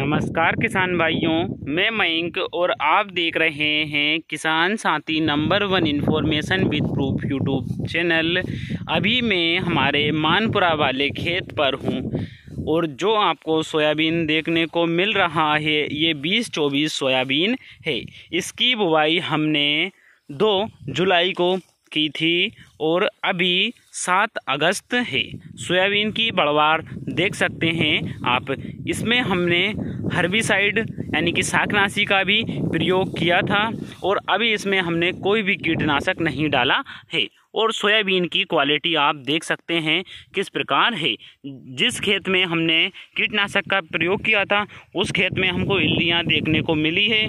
नमस्कार किसान भाइयों, मैं मयंक और आप देख रहे हैं किसान साथी number one information with proof YouTube channel. अभी मैं हमारे मानपुरा वाले खेत पर हूँ और जो आपको सोयाबीन देखने को मिल रहा है, ये बीस चौबीस सोयाबीन है। इसकी बुवाई हमने दो जुलाई को की थी और अभी सात अगस्त है। सोयाबीन की बढ़वार देख सकते हैं आप। इसमें हमने हर्बिसाइड, यानी कि शाकनाशी का भी प्रयोग किया था और अभी इसमें हमने कोई भी कीटनाशक नहीं डाला है। और सोयाबीन की क्वालिटी आप देख सकते हैं किस प्रकार है। जिस खेत में हमने कीटनाशक का प्रयोग किया था, उस खेत में हमको इल्लियाँ देखने को मिली है।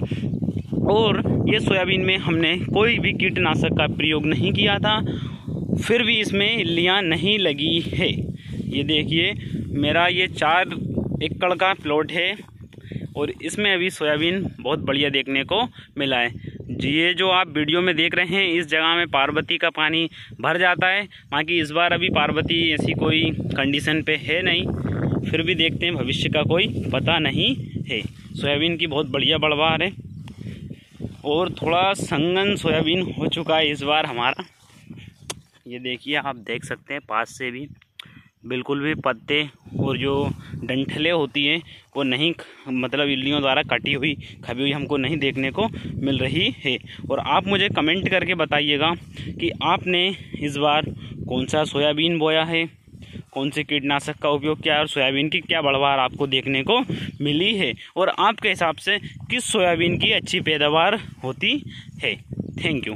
और ये सोयाबीन में हमने कोई भी कीटनाशक का प्रयोग नहीं किया था, फिर भी इसमें इल्लियाँ नहीं लगी है। ये देखिए, मेरा ये चार एकड़ का प्लॉट है और इसमें अभी सोयाबीन बहुत बढ़िया देखने को मिला है। ये जो आप वीडियो में देख रहे हैं, इस जगह में पार्वती का पानी भर जाता है, बाकी इस बार अभी पार्वती ऐसी कोई कंडीशन पे है नहीं। फिर भी देखते हैं, भविष्य का कोई पता नहीं है। सोयाबीन की बहुत बढ़िया बढ़वार है। और थोड़ा संगन सोयाबीन हो चुका है इस बार हमारा। ये देखिए, आप देख सकते हैं, पास से भी बिल्कुल भी पत्ते और जो डंठलें होती हैं, वो नहीं मतलब इल्लियों द्वारा कटी हुई खबी हुई हमको नहीं देखने को मिल रही है। और आप मुझे कमेंट करके बताइएगा कि आपने इस बार कौन सा सोयाबीन बोया है कौन से कीटनाशक का उपयोग किया है और सोयाबीन की क्या बढ़वार आपको देखने को मिली है? और आपके हिसाब से किस सोयाबीन की अच्छी पैदावार होती है? Thank you